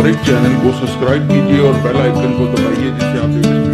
हमारे चैनल को सब्सक्राइब कीजिए और बेल आइकन को दबाइए जिससे आप